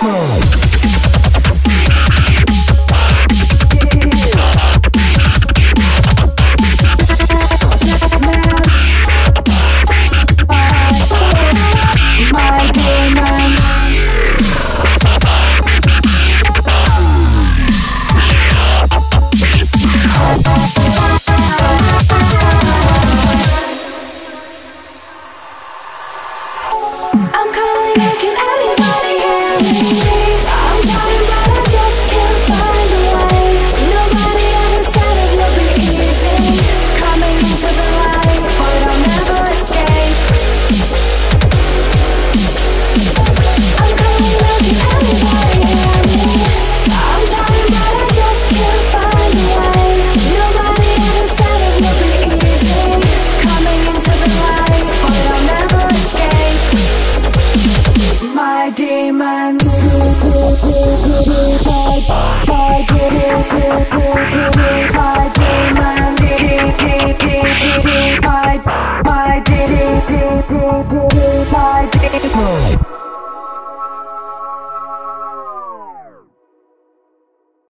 Move.